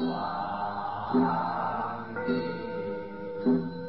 皇帝